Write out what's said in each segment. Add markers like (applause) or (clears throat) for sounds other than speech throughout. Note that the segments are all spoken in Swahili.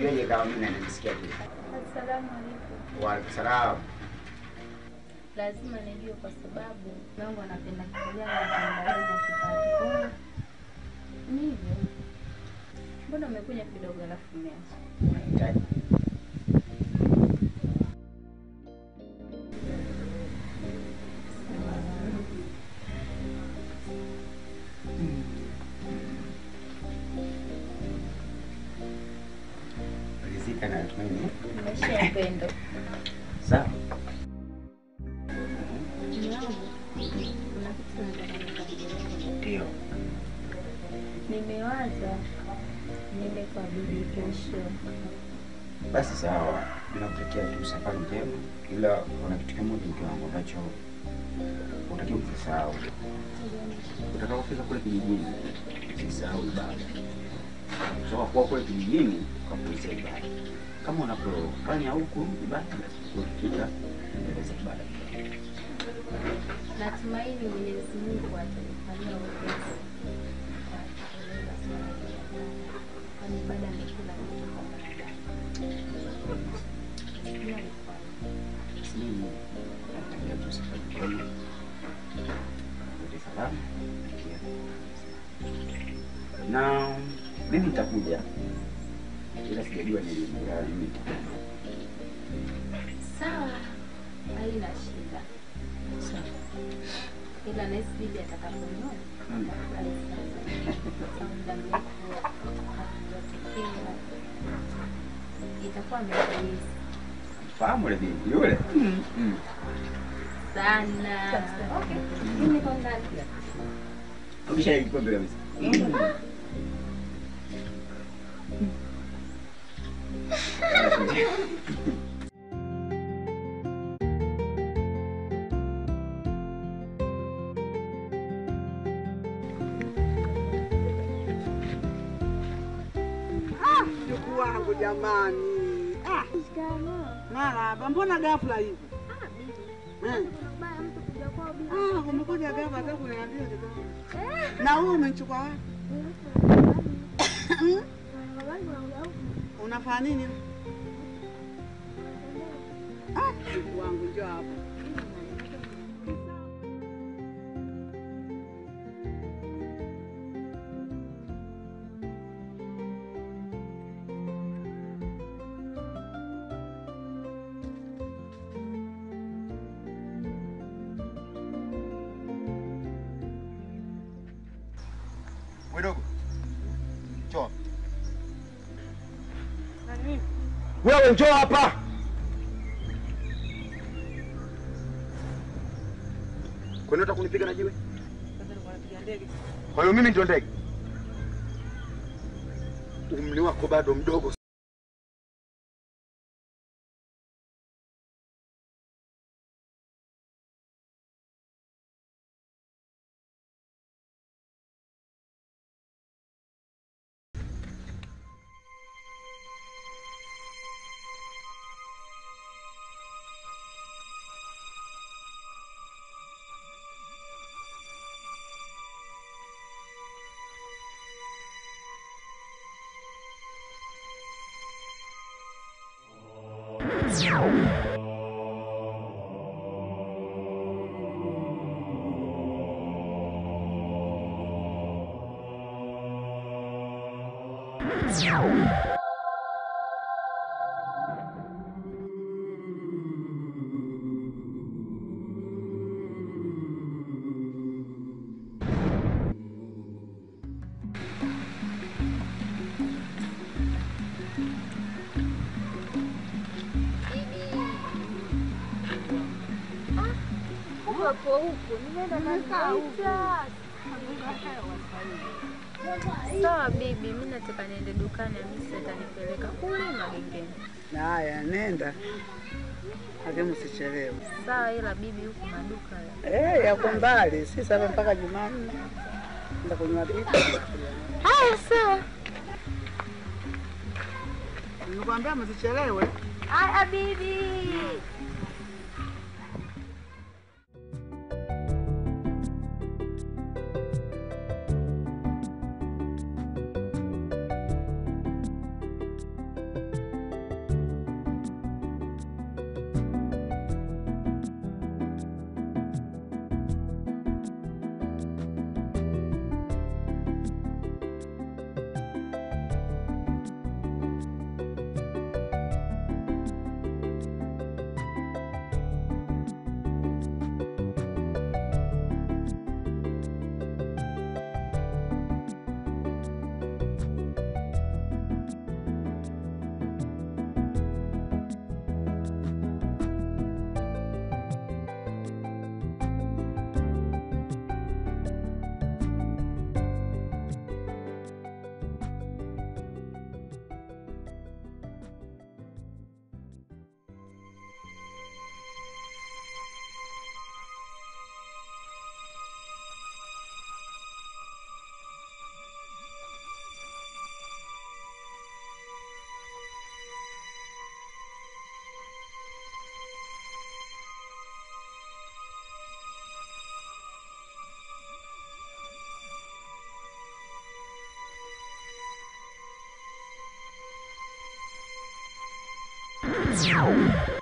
sawa, mimi nanisikia tu. Asalamu alaykum. Wa alaykum salaam. Lazima nijue kwa sababu wangu anapenda kitu gani akiangalia kipato. Nivyo. Mbona umekuja kidogo alafu umeacha? Unahitaji Ya upendo. Sawa. Ndio. Nimewaza niende kwa bibi kesho. Basi sawa, mimi nakutakia tu safari njema, ila kuna kitu kimoja mke wangu ambacho unatakiwa usisahau. Utakapofika kule kijijini, usisahau ibada. So kwa kule kijijini ukapuuza ibada. Kama unapofanya huku basi ukifika endeleza ibada. Natumaini Mwenyezi Mungu atanifanyia wepesi. Kwani ibada ni kila kitu kwa mwanadamu. Mimi tu safari njema. Salama. Na mimi nitakuja, ila sijajua ni mimi. Sawa, haina shida. Ila atakaponyoa Mm. Kwa. Itakuwa amependeza Fahamu yule binti yule? Mm. sana. Okay, mimi niko ndani. Ukisha mbele kabisa. Wangu jamani. Ah, marahaba. Mbona ghafla hivi? Eh. Ah, umekuja ghafla hata kuniambia. Na wewe umenichukua wapi? (coughs) Unafanya nini? Ah, wangu njoo hapa. Njoo hapa. Kwa nini unataka kunipiga na jiwe? Kwa hiyo mimi ndio ndege. Umri wako bado mdogo. Hapo huku nimeenda nakuita. Sawa bibi, mimi nataka niende dukani, Hamisi atanipeleka kule magengeni. Haya, nenda. Lakini msichelewe. Sawa, ila bibi, huku maduka Eh, yako mbali. Si sasa mpaka Jumanne. Nenda kunywa bita. haya. Sawa. Nikwambia msichelewe. Haya bibi. Let's go.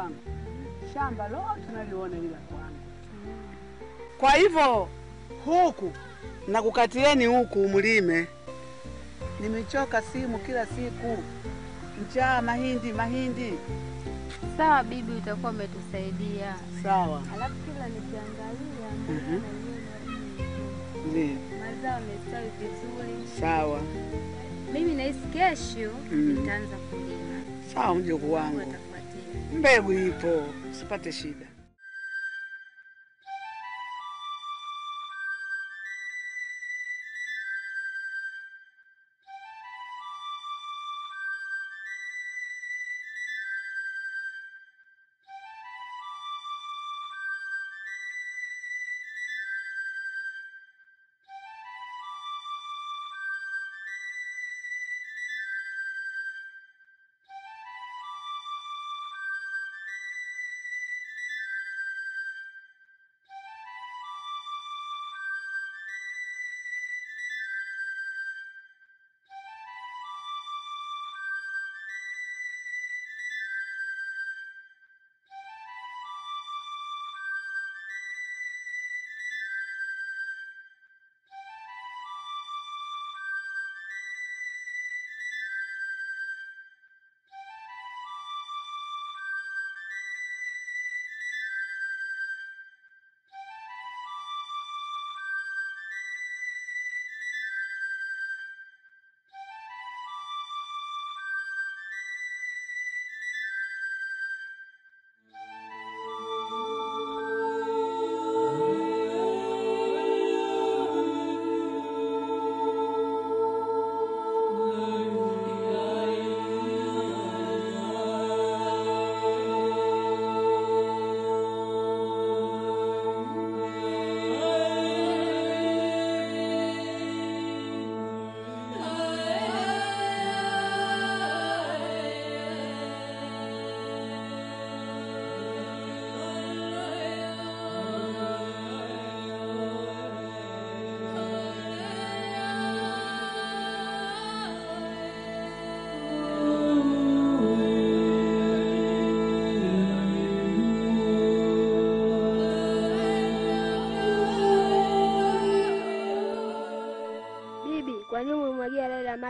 Wangu, shamba lote naliona ila kwangu. Kwa hivyo huku nakukatieni huku mlime. Nimechoka simu kila siku, njaa, mahindi mahindi. Sawa bibi, utakuwa umetusaidia. Sawa, Alafu kila nikiangalia Mhm. mazao yamestawi vizuri. sawa, Mimi nahisi kesho Mm. nitaanza kulima. sawa mjukuu wangu. Mbegu ipo, usipate shida.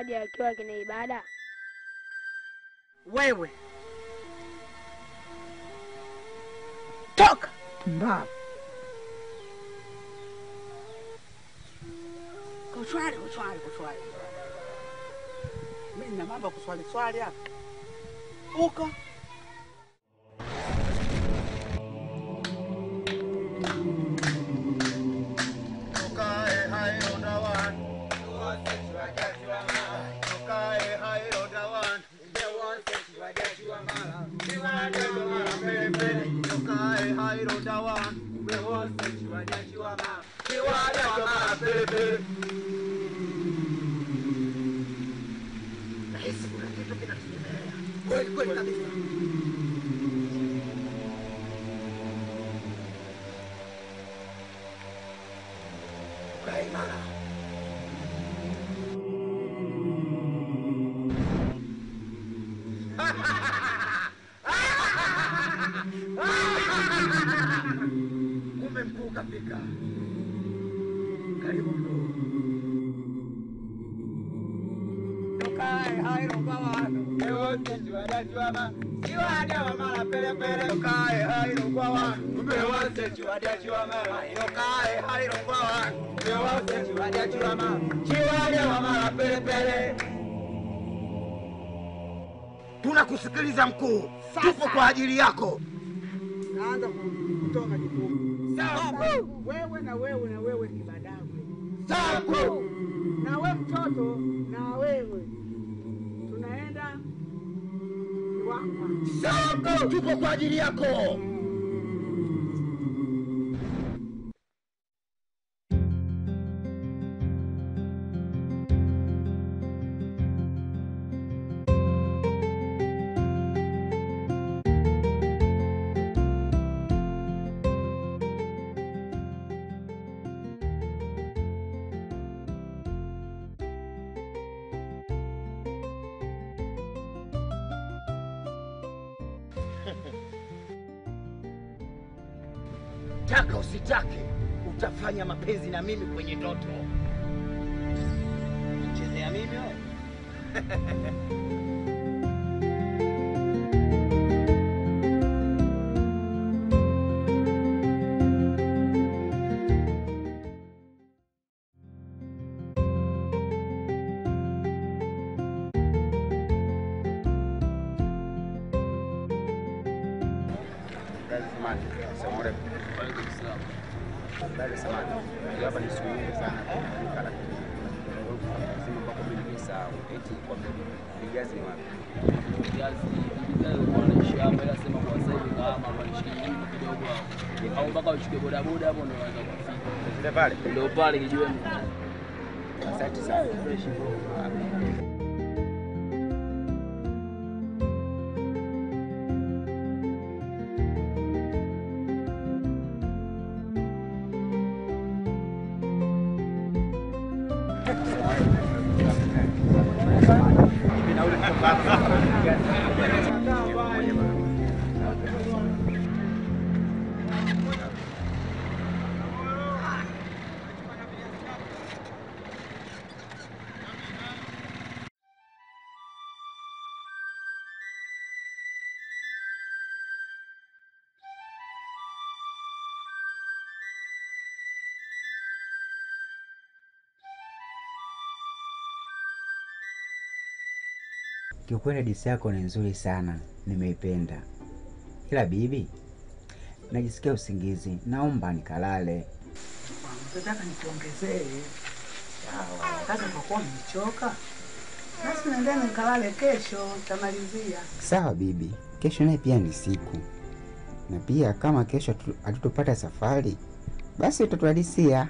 Maji akiwa kina ibada? Wewe. Toka. Mbavu, kuswali kuswali kuswali. Mimi na mambo kuswali swali hapa. Uko Kweli hairo kwa hairo kwa tunakusikiliza mkuu tupo kwa ajili yako Naanza kutoa majukumu. Sawa. Wewe na wewe na wewe kibadagwe. Sawa. Na wewe mtoto na wewe. Kiwakwa. Tupo kwa ajili yako. Mimi kwenye ndoto. Chezea mimi wewe? (laughs) pale. Ndio pale kijiweni. Asante sana. Kiukweli hadithi yako ni nzuri sana, nimeipenda. Ila bibi, najisikia usingizi, naomba nikalale. Nataka nikuongezee. Sawa. Sasa kwa kuwa nimechoka, basi naendea nikalale kesho, tamalizia. Sawa bibi, kesho naye pia ni siku, na pia kama kesho hatu- hatutopata safari, basi utatuhadisia.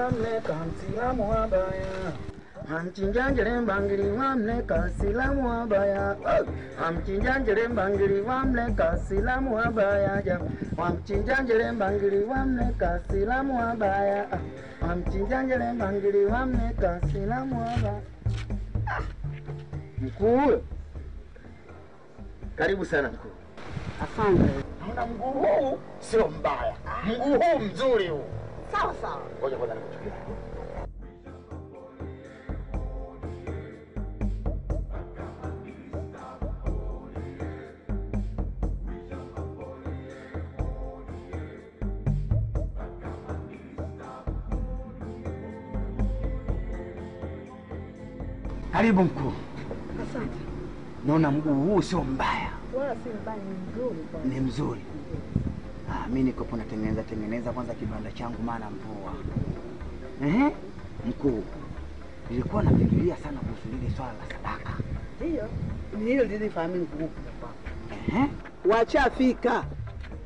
Wamne wabaya mbangiri wamne kasilamu wabaya mbangiri wamne kasilamu wabaya mbangiri wamne kasilamu wabaya mbangiri wamne kasilamu wabaya Mkuu, karibu sana mkuu. Asante. Naona mguu huu sio mbaya, mguu huu mzuri huu. Sawa sawa. Ngoja kwanza nikuchukie. Karibu mkuu. Asante. Naona mguu huu sio mbaya. Wala si mbaya, ni mzuri. Ni mzuri. Niko nikopo natengeneza tengeneza kwanza kibanda changu, maana mvua. Ehe, mkuu, nilikuwa nafikiria sana kuhusu lile swala la sadaka. Ndio ni hilo lilifahamini kwako. Ehe, Wachafika,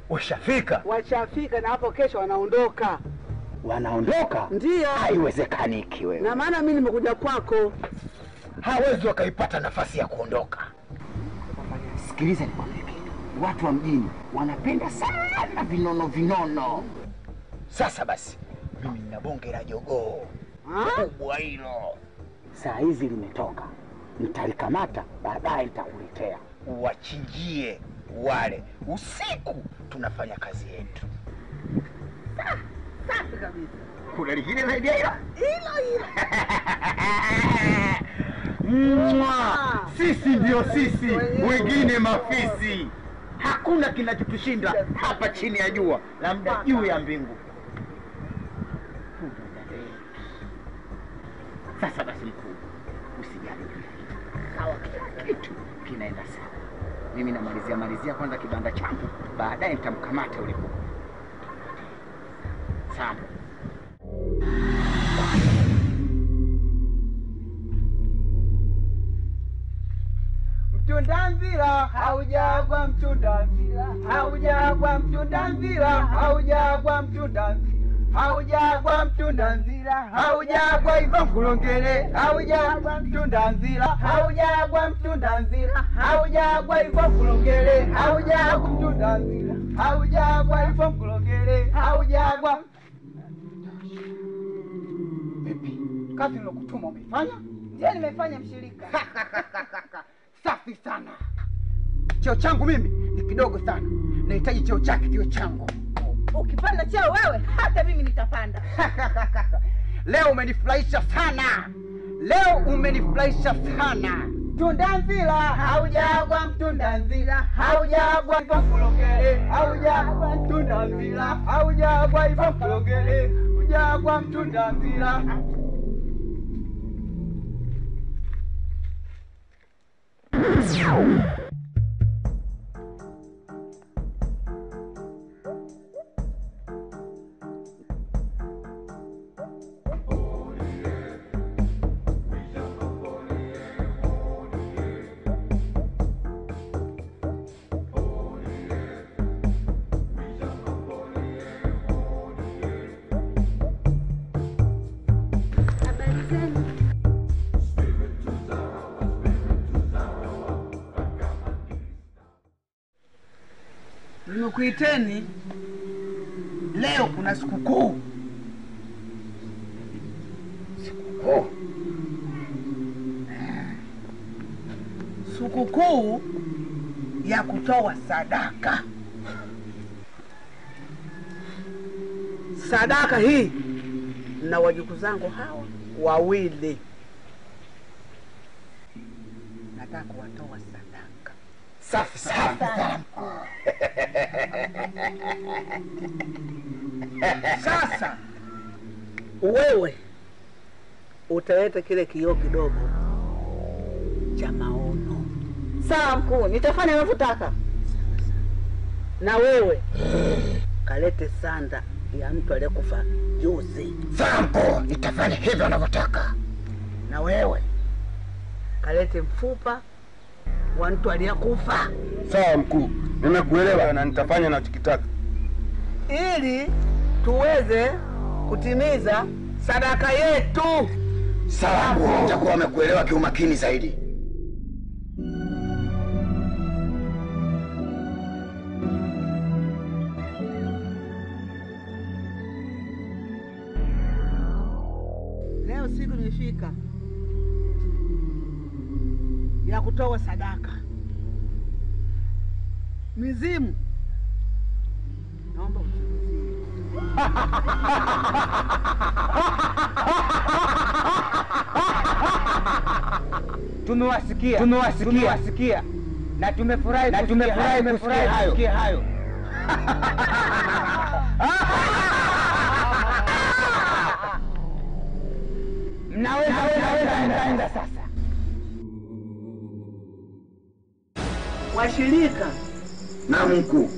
washafika, wachafika na hapo kesho wanaondoka. Wanaondoka? ndio. Haiwezekaniki wewe. na maana mimi nimekuja kwako. hawezi wakaipata nafasi ya kuondoka. Sikiliza nikwambie watu wa mjini wanapenda sana vinono vinono. Sasa basi, mimi nina bonge la jogoo kubwa hilo, saa hizi limetoka, nitalikamata baadaye, nitakuletea uwachinjie wale. Usiku tunafanya kazi yetu. Safi kabisa. Kuna lingine zaidi ya hilo? Hilo hilo. (laughs) Sisi ndio sisi, wengine mafisi. Hakuna kinachotushinda hapa chini ya jua, la labda juu ya mbingu. Sasa basi, mkuu, usijali kila kitu kinaenda sawa. Mimi namalizia malizia kwanza kibanda changu, baadaye nitamkamata yule kuku. Mtundanzira haujagwa mtundanzira haujagwa mtundanzira haujagwa mtundanzira haujagwa mtundanzira haujagwa iva mkulongele haujagwa mtundanzira haujagwa mtundanzira haujagwa iva mkulongele haujagwa mtundanzira haujagwa iva mkulongele haujagwa. Vipi? Kazi nilokutuma umefanya? Ndio nimefanya mshirika. (laughs) Safi sana. Cheo changu mimi ni kidogo sana, nahitaji cheo chake kiwe changu. Ukipanda cheo wewe, hata mimi nitapanda. (laughs) Leo umenifurahisha sana, leo umenifurahisha sana. Mtundanzila haujagwa, mtunda nzila haujagwa, ipo mkulongele haujagwa, mtundanzila haujagwa, ipo mkulongele hujagwa, mtundanzila Habari Let's go. Nimekuiteni leo, kuna sikukuu. Sikukuu, Sikukuu ya kutoa sadaka. Sadaka hii na wajuku zangu hawa wawili, nataka kuwatoa sadaka. safi sana. Sasa wewe utaleta kile kioo kidogo cha maono, Sawa mkuu, nitafanya unavyotaka. na wewe kalete sanda ya mtu aliyekufa juzi, Sawa mkuu, nitafanya hivyo unavyotaka. na wewe kalete mfupa wa mtu aliyekufa, Sawa mkuu, nimekuelewa na nitafanya nachokitaka. ili tuweze kutimiza sadaka yetu. Sawa, nitakuwa wamekuelewa kiumakini zaidi. Leo siku imefika ya kutoa sadaka mizimu, naomba uchunguzie. (laughs) Tumewasikia, tumewasikia. Na tumefurahi na tumefurahi tumefurahi kusikia hayo. (laughs) Mnaweza mnaweza enda sasa, washirika. Na mkuu.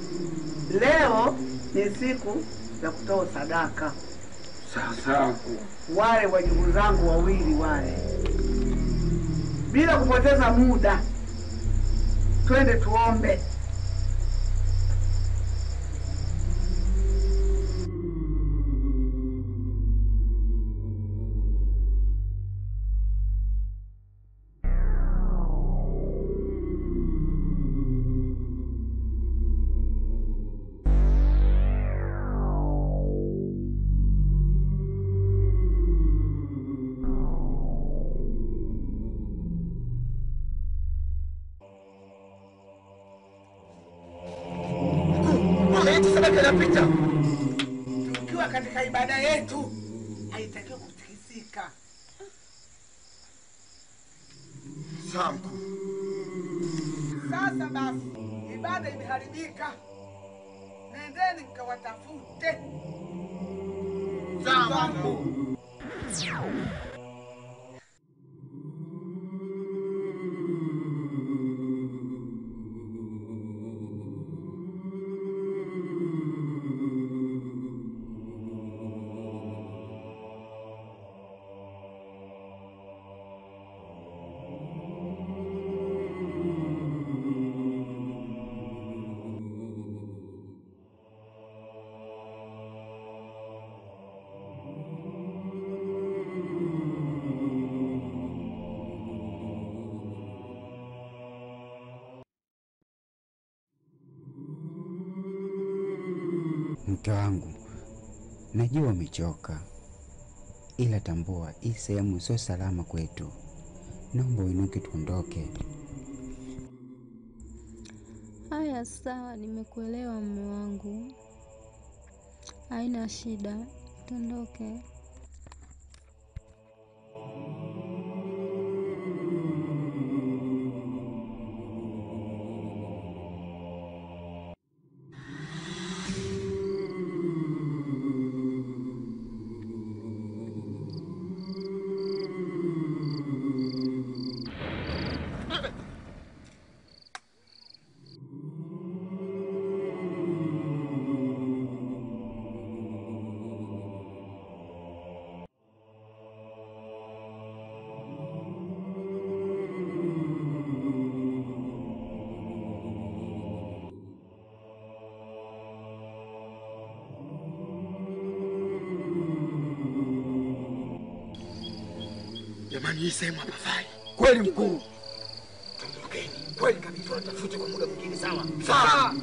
leo ni siku ya kutoa sadaka. Sasa. Wale wajukuu zangu wawili wale, bila kupoteza muda, twende tuombe. Mke wangu, najua umechoka, ila tambua hii sehemu sio salama kwetu. Naomba uinuke tuondoke. Haya, sawa, nimekuelewa mume wangu, haina shida, tuondoke. Jamani, hii sehemu hapafai. Kweli mkuu. Tumbukeni Kweli kabisa, watafute kwa muda mwingine. Sawa sawa.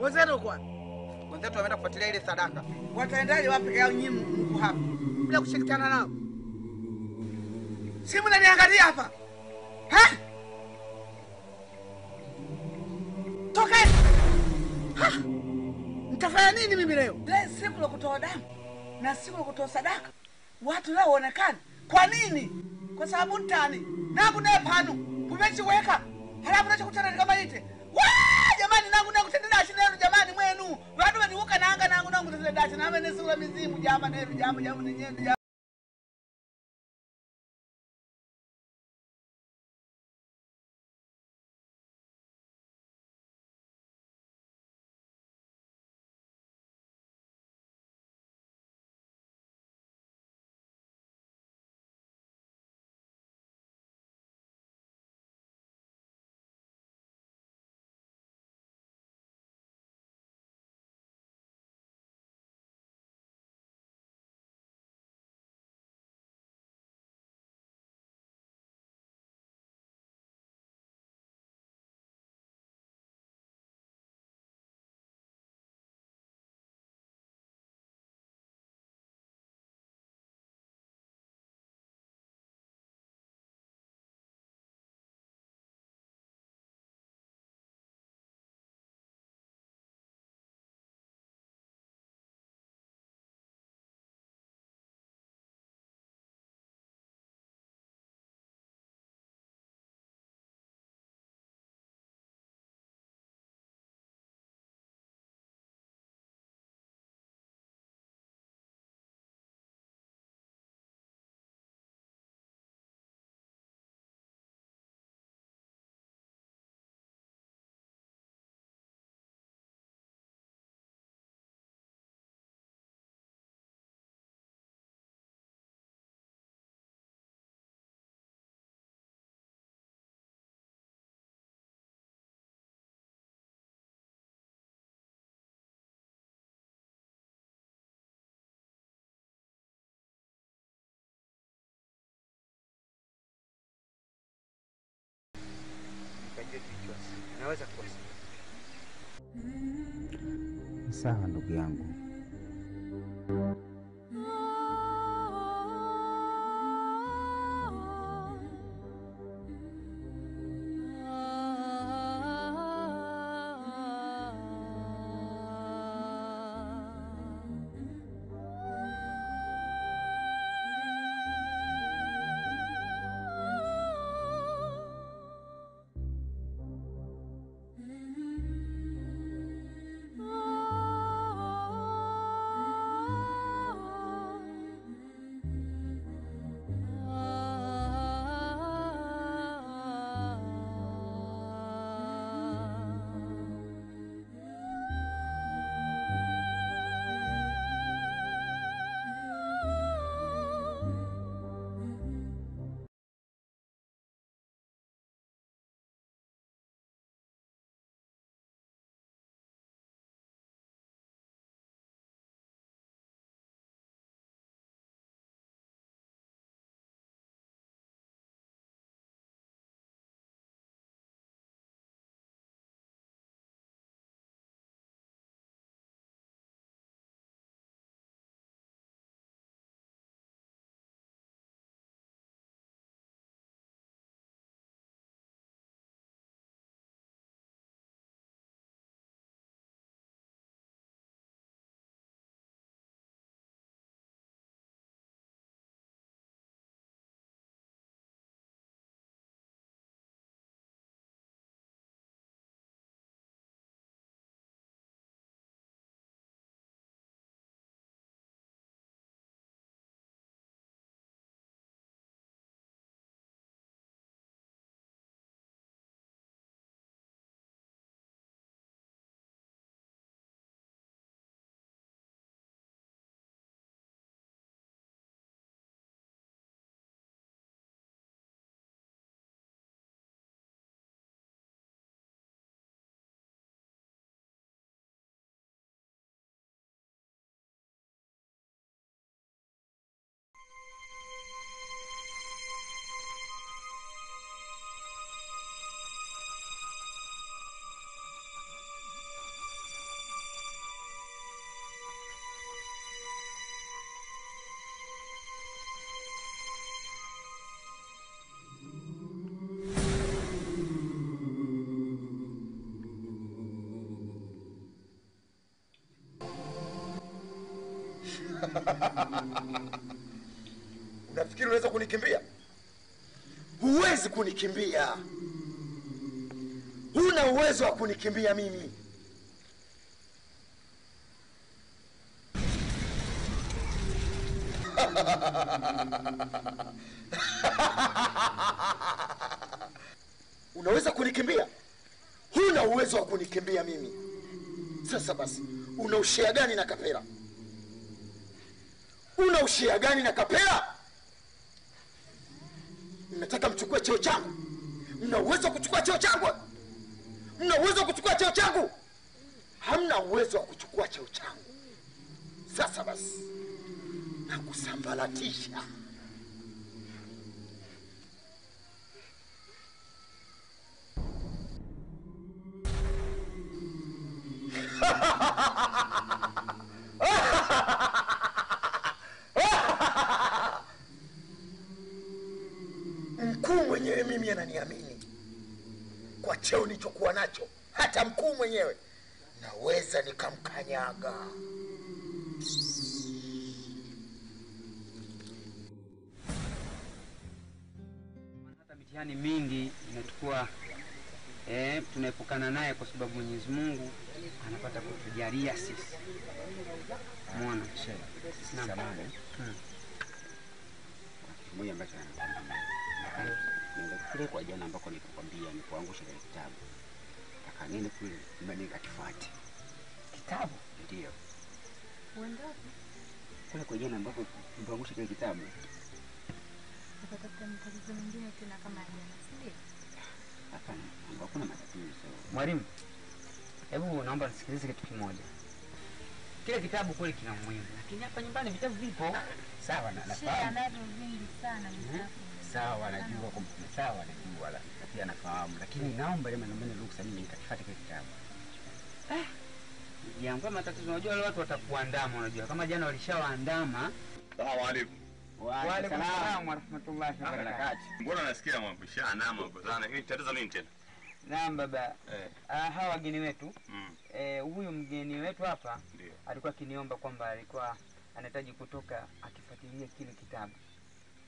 Wenzetu kwa Wenzetu wameenda kufuatilia ile sadaka. wataendaje wapi peke yao nyinyi mko hapa bila kushirikiana nao? Si mnaniangalia hapa kutoa damu na siku ya kutoa sadaka, watu leo waonekane. Kwa nini? Kwa sababu ntani nangu naye panu. Kumechiweka halafu nachokutana kama ite jamani nangu nenu jamani mwenu. Vandu vaniuka nanga nangu nangu nesula mizimu. Jama nenu jama nenyenu Sawa ndugu yangu. Unafikiri unaweza kunikimbia? Huwezi kunikimbia, huna uwezo wa kunikimbia mimi. Unaweza kunikimbia? Huna uwezo wa kunikimbia mimi. Sasa basi, una ushea gani na Kapera? Una ushea gani na Kapera? Mnataka mchukue cheo changu? Mna uwezo wa kuchukua cheo changu? Mna uwezo wa kuchukua cheo changu? Hamna uwezo wa kuchukua cheo changu. Sasa basi, nakusambaratisha. Mkuu mwenyewe mimi ananiamini kwa cheo nilichokuwa nacho, hata mkuu mwenyewe naweza nikamkanyaga. hata mitihani mingi inatukua eh, tunaepukana naye kwa sababu Mwenyezi Mungu anapata kutujalia sisi. Muona Naam. Samahani. Hmm. ambacho kule kwa jana ambako nilikwambia nikuangusha kile kitabu kaka nini kule nyumbani nikakifuate kitabu ndio kule kwa jana ambapo mpangusha kile kitabu utatafuta matatizo mengine tena kama jana, si ndio? hapana ambao kuna matatizo Mwalimu, hebu naomba nisikilize kitu kimoja. Kile kitabu kweli kina umuhimu, lakini hapa nyumbani vitabu vipo. Sawa na nafahamu. anavyo vingi sana vitabu. sawa najua kwa sawa najua la pia nafahamu lakini naomba ile naomba ruhusa mimi nikakifuate kile kitabu yangu. Matatizo, unajua wale watu watakuandama, unajua kama jana walishawaandama. Salamu alaykum. Wa alaykum salaam wa rahmatullahi wa barakatuh. Mbona nasikia mambo anama sana. Hii tatizo nini tena? Naam baba. Eh. Ah, hawa wageni wetu Mm. eh, huyu mgeni wetu hapa alikuwa akiniomba kwamba alikuwa anahitaji kutoka akifuatilia kile kitabu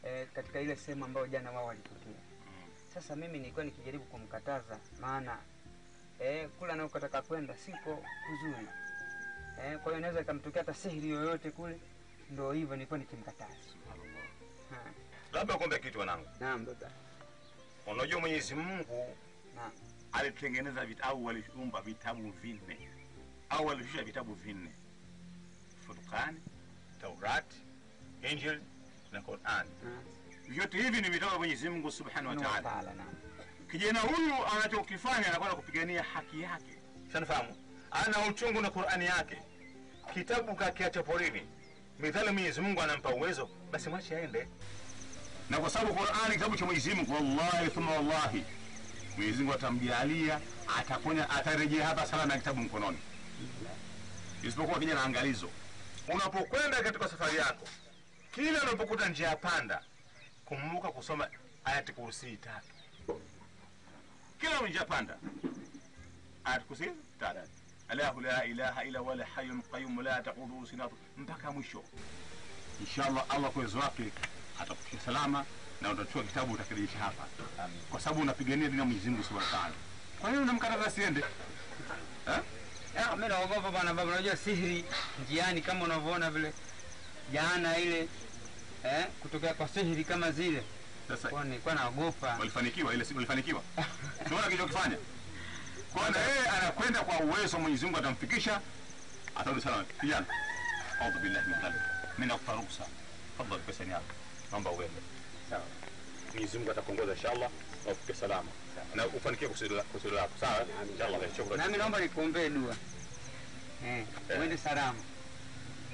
eh, katika ile sehemu ambayo jana wao walitokea. Sasa mimi nilikuwa nikijaribu kumkataza, maana eh, kule anakotaka kwenda siko kuzuri eh, kwa hiyo inaweza ikamtokea hata sihiri yoyote kule, ndio hivyo nilikuwa nikimkataza. Labda kuombe kitu wanangu. Naam baba. Unajua Mwenyezi Mungu Naam. alitengeneza vit au aliumba vitabu vinne au alishusha vitabu vinne: Furqani, Taurati, Injili na Qur'an. Vyote hivi ni vitabu vya Mwenyezi Mungu Subhanahu wa Subhanahu wa Ta'ala. Kijana huyu anachokifanya anakwenda kupigania haki yake, Sanafahamu ana uchungu na Qur'ani yake, kitabu kakiacha porini, midhali Mwenyezi Mungu anampa uwezo, basi mwache aende. Na kwa sababu Qur'ani kitabu cha Mwenyezi Mungu, wallahi thumma wallahi, Mwenyezi Mungu atamjalia, atakwenda, atarejea hapa salama na kitabu mkononi, isipokuwa kijana na angalizo. Unapokwenda katika safari yako, kila unapokuta njia ya panda, kumbuka kusoma ayati kursi tatu kila njia panda ayati kursi alahu la ilaha illa wala hayyun qayyum la taquduhu sinatu mpaka mwisho. Inshallah allah kwa uwezo wake atakufikia salama na utachukua kitabu utakirejesha hapa. Kwa sababu unapigania dini ya Mwenyezi Mungu Subhanahu wa Ta'ala. Kwa hiyo unamkataza asiende? Eh? Ah, mimi naogopa bwana baba, unajua sihiri njiani kama unavyoona vile jana ile eh, kutokea kwa sihiri kama zile. Sasa kwa nilikuwa naogopa. walifanikiwa ile siku walifanikiwa? (laughs) Tunaona kilichokifanya. Kwa na yeye anakwenda kwa uwezo Mwenyezi Mungu atamfikisha atarudi salama. Kijana audhu billahi min dhalik mimi nakupa ruhusa tafadhali pesa yako. Naomba uende. Sawa. Mwenyezi Mungu atakuongoza inshallah na ufike salama. Na ufanikiwe kusudi kusudi lako. Sawa? Inshallah shukrani. Nami naomba nikuombee dua. Eh, Eh. uende salama.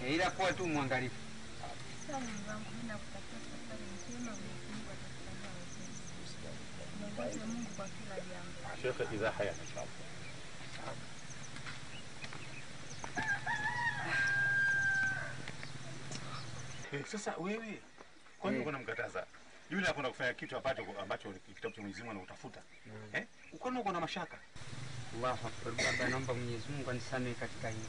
Eh, ila kuwa tu mwangalifu. Sawa Mungu wangu, mimi nakutakia safari njema, Mwenyezi Mungu atakufanyia Mungu kwa kila jambo. Idha haya Eh, sasa wewe kwani Eh. uko namkataza yule kufanya kitu ambacho ambacho kitabu cha Mwenyezi Mungu anautafuta eh kwani uko na mashaka Allahu akbar. Baba, naomba Mwenyezi Mungu anisamehe katika hili.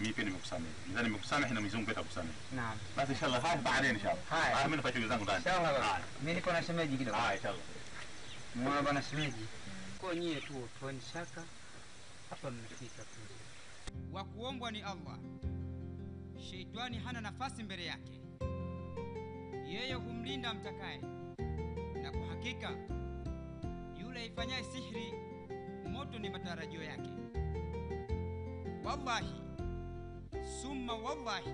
mimi pia nimekusamehe nadhani nimekusamehe na Mwenyezi Mungu pia atakusamehe Naam. basi inshallah haya baadaye inshallah haya mimi nafanya shughuli zangu ndani Inshallah Mimi niko na shemeji kidogo. haya inshallah Muona bwana Simiji, Kwa nyie tu tueni shaka. Hapa mmefika tu. wa kuombwa ni Allah. Sheitani hana nafasi mbele yake, yeye humlinda mtakaye, na kwa hakika yule ifanyaye sihiri, moto ni matarajio yake. Wallahi summa wallahi,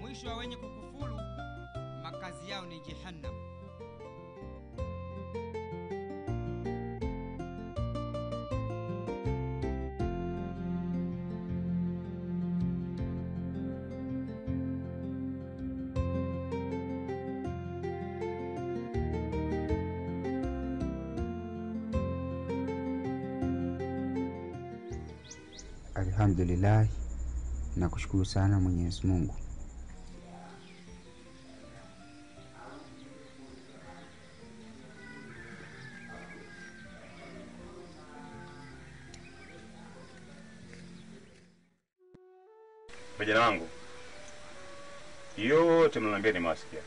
mwisho wa wenye kukufuru makazi yao ni jehannam. Alhamdulillah, nakushukuru sana Mwenyezi Mungu. vijana wangu yote mnaniambia nimewasikia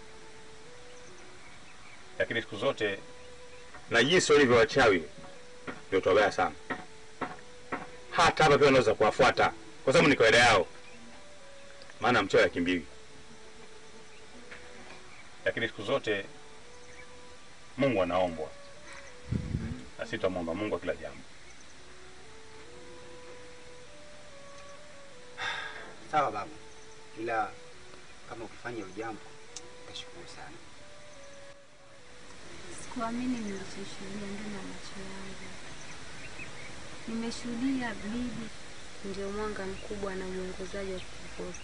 lakini siku zote na jinsi walivyo wachawi ndio wabaya sana hata hapa pia unaweza kuwafuata kwa sababu ni kawaida yao. Maana mchawi akimbili lakini siku zote mungu anaombwa. Na sisi tutamwomba mungu wa kila jambo. Sawa baba, ila kama ukifanya ujambo utashukuru sana. Sikuamini nilichoshuhudia ndani ya macho yangu. Nimeshuhudia bibi ndio mwanga mkubwa na uongozaji wa kiongozi.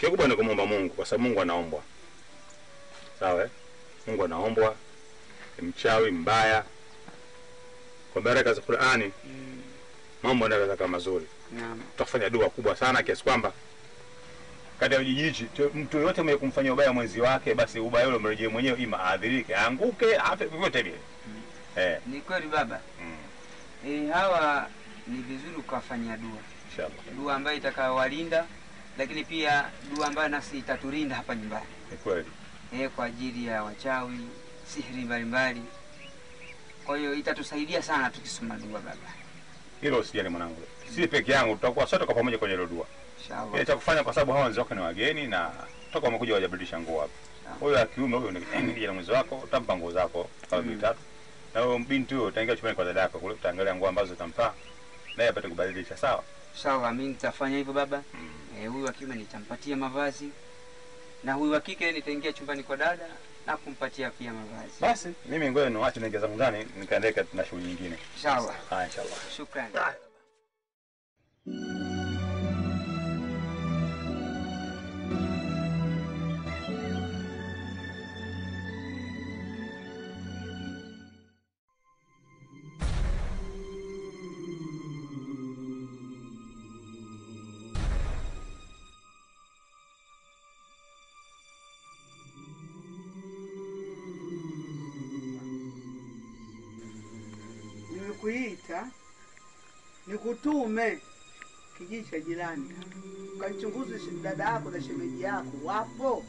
kikubwa ni kumwomba mungu kwa sababu mungu anaombwa sawa eh? mungu anaombwa mchawi mbaya kwa baraka za qurani mm. mambo yanaweza kama mazuri. Naam. Tutafanya dua kubwa sana kiasi kwamba kati ya kijiji hichi mtu yote mwenye kumfanyia ubaya mwenzi wake, basi ubaya ule mrejee mwenyewe, ima aadhirike, aanguke, afe, vyovyote vile. Eh, Ni kweli baba. E, hawa ni vizuri ukawafanyia dua, inshallah. dua ambayo itakayowalinda, lakini pia dua ambayo nasi itatulinda hapa nyumbani Ni kweli. e, kwa ajili ya wachawi, sihiri mbalimbali. Kwa hiyo itatusaidia sana tukisoma dua baba, Hilo usijali mwanangu. Si peke yangu, tutakuwa sote kwa pamoja kwenye hilo dua. inshallah. Cha kufanya kwa sababu hawa wenzako wako ni wageni na toka wamekuja wajabadilisha nguo hapa. Huyo wa kiume huyo (clears throat) ni kijana mwenzi wako, utampa nguo zako kama vitatu. tatu. Na huyo binti huyo utaingia chumbani kwa dada yako kule utaangalia nguo ambazo zitamfaa. Naye apate kubadilisha sawa. sawa, mimi nitafanya hivyo baba. Mm. Eh, huyu wa kiume nitampatia mavazi na huyu wa kike nitaingia chumbani kwa dada na kumpatia pia mavazi. Basi mimi ngoja niwaache niingie zangu ndani nikaendelea na shughuli nyingine. Inshallah. Ah, inshallah. Shukrani. Nikutume kijiji cha jirani, ukachunguze dada yako na shemeji yako wapo.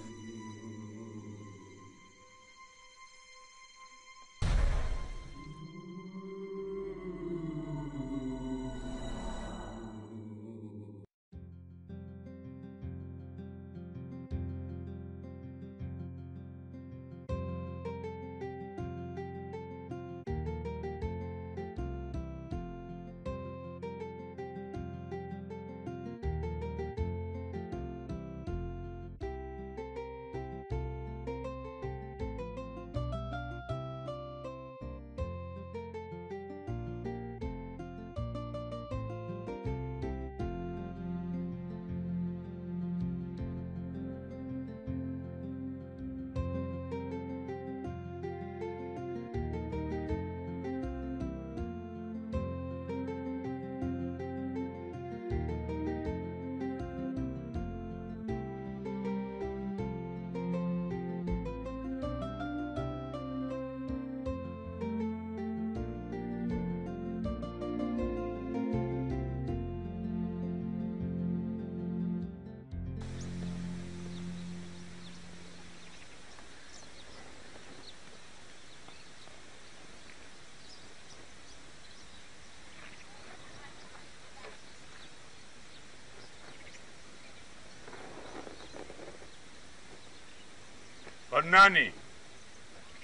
Fanani.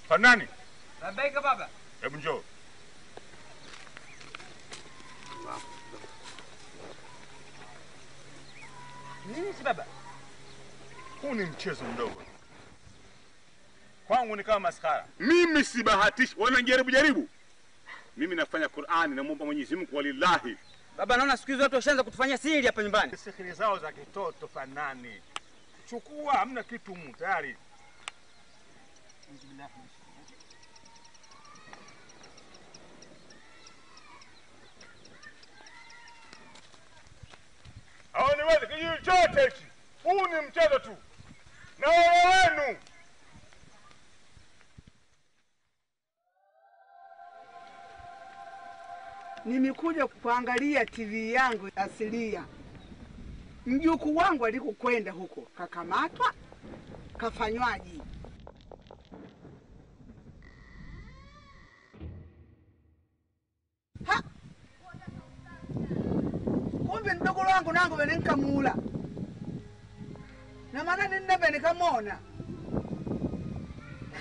Fanani. Babaika baba. Hebu njoo. Nini si baba? Huu ni mchezo mdogo. Kwangu ni kama maskara. Mimi sibahatishi, wanajaribu jaribu. Mimi nafanya Qur'ani, namwomba Mwenyezi Mungu walillahi. Baba, naona siku hizi watu washaanza kutufanyia siri hapa nyumbani. Sihiri zao za kitoto Fanani. Chukua, hamna kitu mu tayari. Hao ni wezi kijiji chote hichi. Huu ni mchezo tu. Na wewe wenu. Nimekuja kuangalia TV yangu asilia. Mjukuu wangu alikokwenda huko kakamatwa, kafanywaji. Ha! Kumbe nkamula namana nineve kamona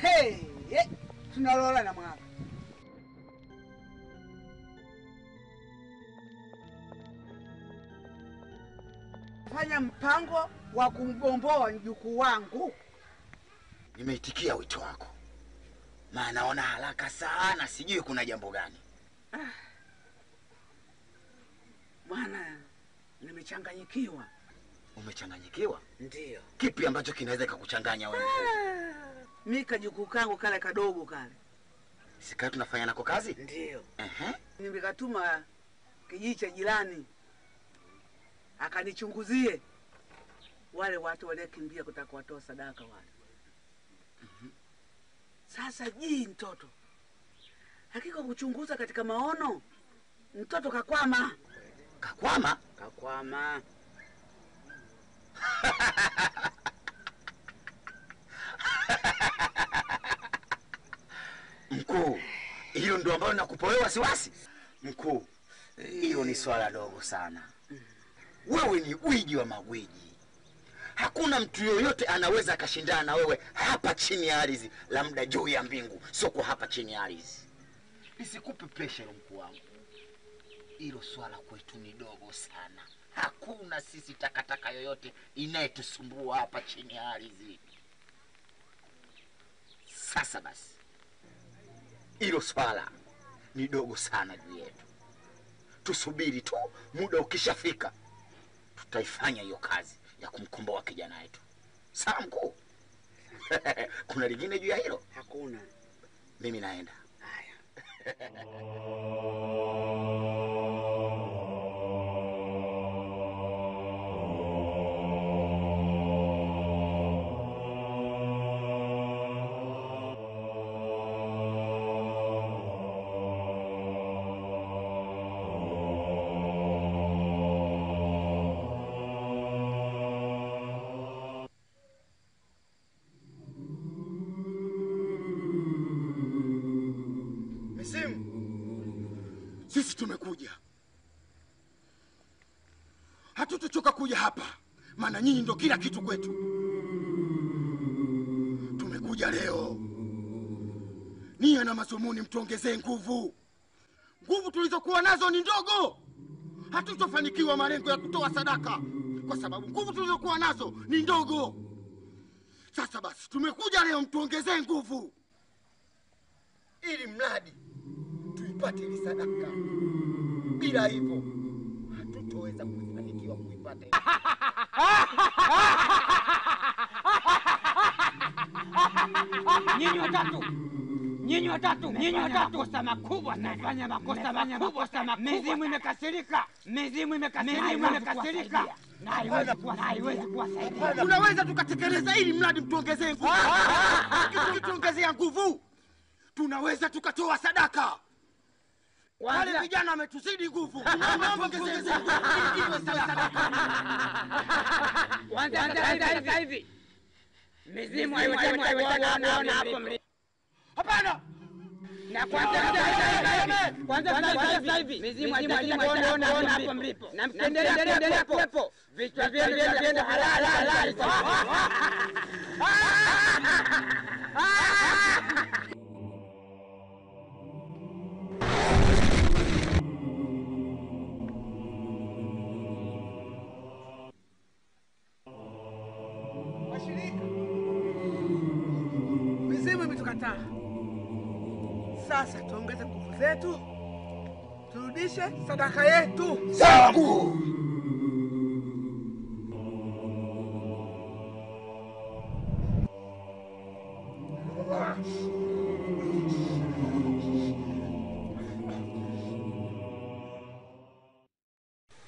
Hey, hey. tunalola na mwaka fanya mpango wa kumgomboa mjukuu wangu. Nimeitikia wito wako, maana naona haraka sana, sijui kuna jambo gani. Bwana, nimechanganyikiwa. Umechanganyikiwa? Ndio. Kipi ambacho kinaweza kakuchanganya wewe? Mi kajuku kangu kale kadogo kale, Sikaa tunafanya nako kazi? Ndio. Ehe. nimekatuma kijiji cha jirani akanichunguzie wale watu waliokimbia kutaka kuwatoa sadaka wale. Sasa jii mtoto hakika kuchunguza katika maono, mtoto kakwama. Kakwama? Kakwama. (laughs) Mkuu, hiyo ndo ambayo nakupa wewe wasiwasi? Mkuu, hiyo ni swala dogo sana. Wewe ni gwiji wa magwiji. Hakuna mtu yoyote anaweza akashindana na wewe hapa chini ya ardhi, labda juu ya mbingu, sio kwa hapa chini ya ardhi. Nisikupe pressure mkuu wangu, hilo swala kwetu ni dogo sana. Hakuna sisi takataka yoyote inayetusumbua hapa chini ya ardhi. Sasa basi, hilo swala ni dogo sana juu yetu. Tusubiri tu, muda ukishafika, tutaifanya hiyo kazi ya kumkomboa kijana wetu. Sawa mkuu? (laughs) Kuna lingine juu ya hilo? Hakuna. Mimi naenda. Misimu, (laughs) hatutochoka kuja hapa, maana nyinyi ndio kila kitu kwetu. Tumekuja leo nia na masomoni, mtuongezee nguvu. Nguvu tulizokuwa nazo ni ndogo, hatutofanikiwa malengo ya kutoa sadaka kwa sababu nguvu tulizokuwa nazo ni ndogo. Sasa basi, tumekuja leo mtuongezee nguvu, ili mradi tuipate ile sadaka. Bila hivyo hatutoweza kufanikiwa kuipata. Nyinyi watatu, nyinyi watatu, nyinyi watatu, makosa makubwa, nafanya makosa makubwa sana. Mizimu imekasirika, mizimu imekasirika, mizimu imekasirika, na haiwezi kuwa, na haiwezi kuwasaidia. Tunaweza tukatekeleza ili mradi mtuongezee nguvu. (laughs) Tukituongezea nguvu, tunaweza tukatoa sadaka. Wale vijana wametuzidi nguvu, hivi mizimu haiwezi kuona hapo mlipo. Hapana. Na kwanza sasa kwanza sasa hivi mizimu haiwezi kuona hapo mlipo. Na mtendelea kuwepo vichwa vyenu viende halali halali. Turudishe sadaka yetu. Sawa.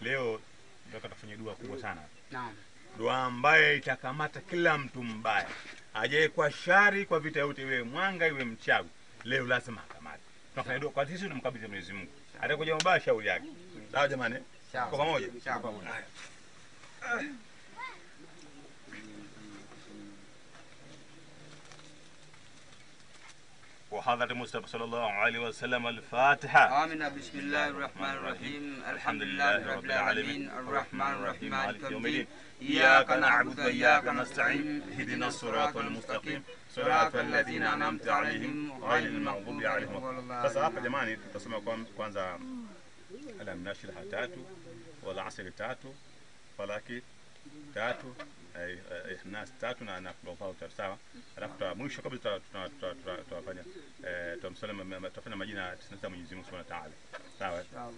Leo nataka tufanye dua kubwa sana, Naam. dua ambaye itakamata kila mtu mbaya ajaye kwa shari, kwa vita yote, iwe mwanga iwe mchawi, leo lazima akamate. Tunafanya dua kwa sisi, tunamkabidhi Mwenyezi Mungu, atakuja mbaya shauri yake. Sawa jamani, kwa pamoja. وحضرة المصطفى صلى الله عليه وسلم الفاتحة آمين بسم الله الرحمن الرحيم الحمد لله رب العالمين الرحمن الرحيم مالك يوم الدين إياك نعبد وإياك نستعين اهدنا الصراط المستقيم. صراط الذين أنعمت عليهم غير المغضوب عليهم فسأقف جماعة تسمع كوانزا على النشر تاتو والعصر تاتو فلاكي تاتو أي الناس تاتو نحن نقوم بها وترسا رفتا مويش قبل توافنا تمسلم تفنا مجينا تسنة من يزيم سبحانه وتعالى سبحانه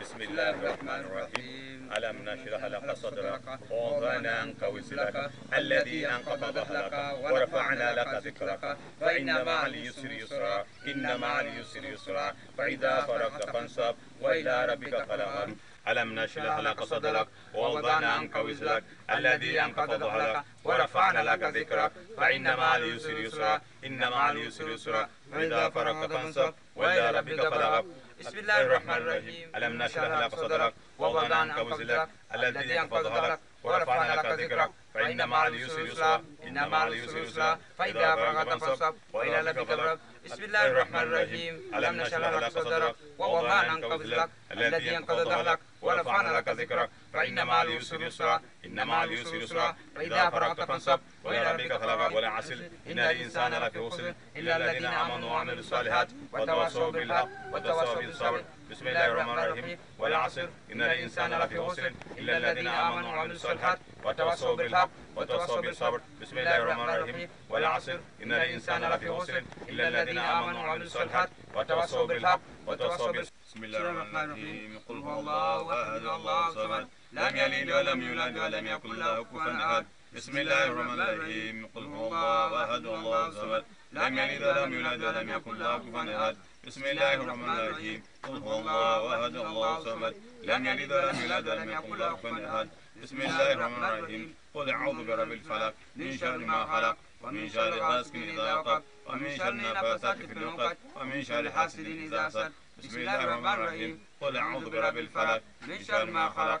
بسم الله الرحمن الرحيم. ألم نشرح لك صدرك؟ ووضعنا عنك وزرك. الذي أنقض ظهرك ورفعنا لك ذكرك. فإن مع اليسر يسرا إن مع اليسر يسرا. فإذا فرغت فانصب وإلى ربك فارغب ألم نشرح لك صدرك؟ ووضعنا عنك وزرك. الذي أنقض ظهرك ورفعنا لك ذكرك. فإن مع اليسر يسرا إن مع اليسر يسرا. فإذا فرغت فانصب وإلى ربك فارغب بسم الله الرحمن الرحيم ألم نشرح لك صدرك ووضعنا عنك وزرك الذي أنقض ظهرك ورفعنا لك ذكرك فإن مع اليسر يسرا إن مع اليسر يسرا فإذا فرغت فانصب وإلى ربك فارغب بسم الله الرحمن الرحيم ألم نشرح لك صدرك ووضعنا عنك وزرك الذي أنقض ظهرك ورفعنا لك ذكرك. فإن مع اليسر يسرا إن مع اليسر يسرا فإذا فرغت فانصب. وإلى ربك فارغب والعصر إن الإنسان لفي خسر إلا الذين آمنوا وعملوا الصالحات وتواصوا بالحق وتواصوا بالصبر. بسم الله الرحمن الرحيم. والعصر. إن الإنسان لفي خسر إلا الذين آمنوا وعملوا الصالحات وتواصوا بالحق وتواصوا بالصبر. بسم الله الرحمن الرحيم. والعصر. إن الإنسان لفي خسر إلا الذين آمنوا وعملوا الصالحات وتواصوا بالحق وتواصوا بالصبر. بسم الله الرحمن الرحيم. قل هو الله أحد الله الصمد. لم يلد ولم يولد ولم يكن له كفوا أحد. بسم الله الرحمن الرحيم. قل هو الله أحد الله الصمد. لم يلد ولم يولد ولم يكن له كفوا أحد. بسم الله الرحمن الرحيم. قل هو الله أحد الله الصمد. لم يلد ولم يولد ولم يكن له كفوا أحد. بسم الله الرحمن الرحيم. قل أعوذ برب الفلق من شر ما خلق ومن شر غاسق إذا وقب ومن شر النفاثات في العقد ومن شر حاسد إذا حسد بسم الله الرحمن الرحيم. قل أعوذ برب الفلق من شر ما خلق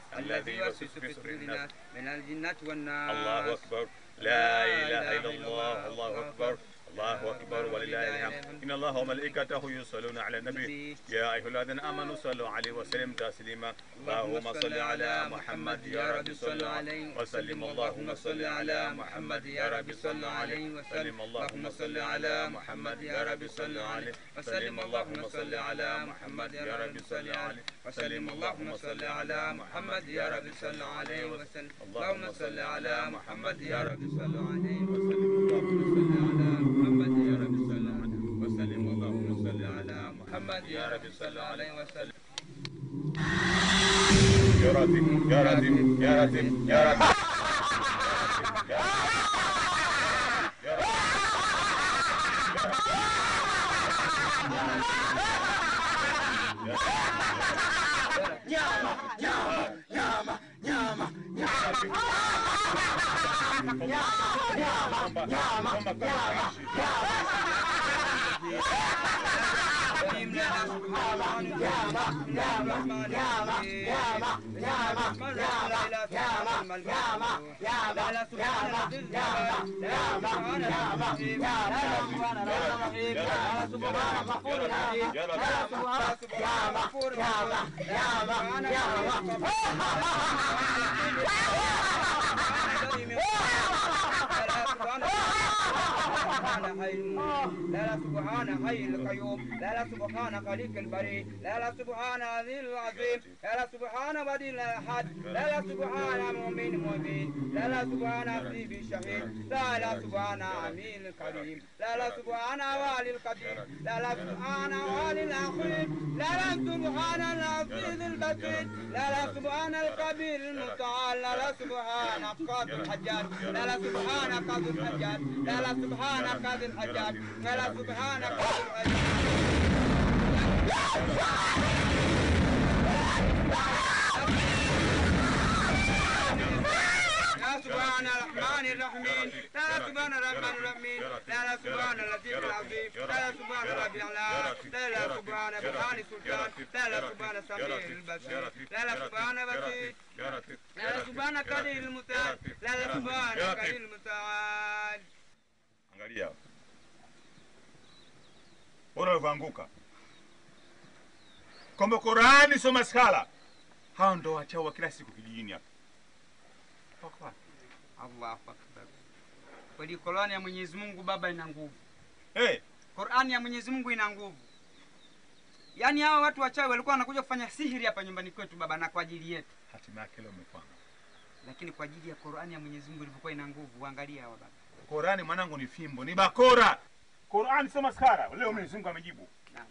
الذي يوسوس في صدور الناس من الجنة والناس. الله أكبر. لا إله إلا الله. الله. أكبر. الله أكبر. ولله الحمد. إن الله وملائكته يصلون على النبي. يا أيها الذين آمنوا صلوا عليه وسلم تسليما. اللهم صل على محمد يا رب صل عليه وسلم. اللهم صل على محمد يا رب. صل عليه وسلم. اللهم صل على محمد يا رب صل عليه. وسلم. اللهم صل على محمد يا رب. صل عليه. وسلم اللهم صل على محمد يا رب صل عليه وسلم. اللهم صل على محمد يا رب صل عليه وسلم. اللهم صل على محمد يا رب صل عليه وسلم. اللهم صل على محمد يا رب صل عليه وسلم. يا رب يا رب يا رب يا رب. (laughs) يا لا لا سبحان حي القيوم لا لا سبحان خليق البريء لا لا سبحان عظيم العظيم لا لا سبحان بديل الاحد لا لا سبحان مؤمن مؤمن لا لا سبحان عظيم الشهيد لا لا سبحان امين الكريم لا لا سبحان والي القدير لا لا سبحان والي الاخير لا لا سبحان العزيز البسيط لا لا سبحان الكبير المتعال لا لا سبحان قاضي الحجاج. لا الحجاج. لا لا الحجاج. لا الحجاج. سبحان الرحمن الرحيم لا لا سبحان الرحمن الرحيم لا لا سبحان اللطيف العظيم لا لا سبحان ربي الأعلى لا لا سبحان برهان السلطان لا لا سبحان السميع البصير لا لا سبحان بسيط لا لا سبحان قدير المتعال لا لا سبحان قدير المتعال Angalia bora ulivyoanguka, kwamba Qurani sio maskala. Hao ndo wachao wa kila siku kijijini hapa. Wako wapi? Allahu akbar. Kweli Qur'ani ya Mwenyezi Mungu baba ina nguvu. Hey. Qur'ani ya Mwenyezi Mungu ina nguvu. Yaani hawa watu wachawi walikuwa wanakuja kufanya sihiri hapa nyumbani kwetu baba na kwa ajili yetu. Hatima yake leo umekwama. Lakini kwa ajili ya Qur'ani ya Mwenyezi Mungu ilivyokuwa ina nguvu, angalia hawa baba. Qurani mwanangu ni fimbo, ni bakora. Qurani sio maskara. Leo Mwenyezi Mungu amejibu. Naam.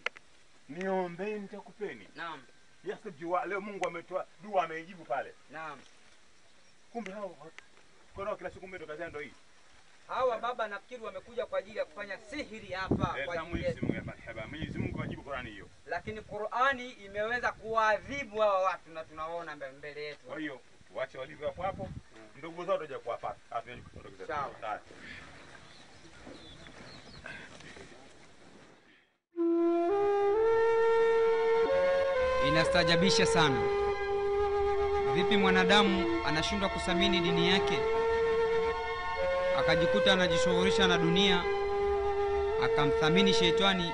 Niombeni nitakupeni. Naam. Yasijua leo Mungu ametoa dua ameijibu pale. Naam. Kumbe hao watu kwa kila siku ndo kazi ndo hii. Hawa baba nafikiri wamekuja kwa ajili ya kufanya sihiri hapa kwa ajili ajili Mwenyezi. Mungu ya marhaba. Mwenyezi Mungu ajibu Qurani hiyo. Lakini Qur'ani imeweza kuwaadhibu hawa watu na tunaona mbele yetu. Kwa hiyo wache walivyo hapo hapo. Ndugu zao ndio kuwapata. Sawa. Inastajabisha sana. Vipi mwanadamu anashindwa kusamini dini yake, akajikuta anajishughulisha na dunia, akamthamini sheitani